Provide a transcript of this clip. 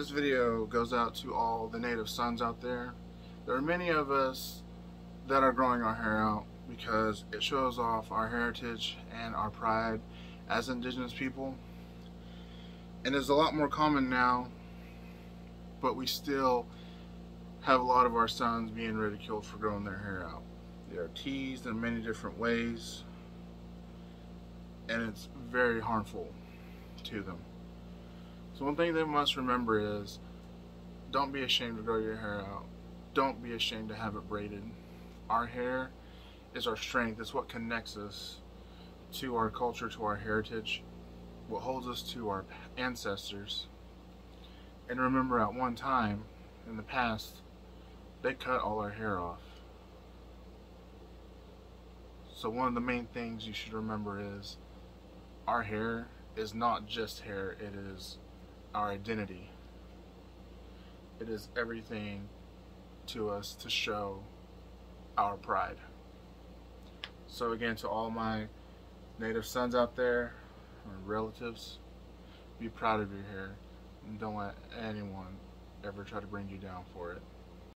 This video goes out to all the native sons out there. There are many of us that are growing our hair out because it shows off our heritage and our pride as indigenous people. And it's a lot more common now, but we still have a lot of our sons being ridiculed for growing their hair out. They are teased in many different ways, and it's very harmful to them. So one thing they must remember is don't be ashamed to grow your hair out. Don't be ashamed to have it braided. Our hair is our strength. It's what connects us to our culture, to our heritage, what holds us to our ancestors. And remember at one time in the past, they cut all our hair off. So one of the main things you should remember is our hair is not just hair, it is our identity. It is everything to us to show our pride. So again, to all my native sons out there, or relatives, be proud of your hair and don't let anyone ever try to bring you down for it.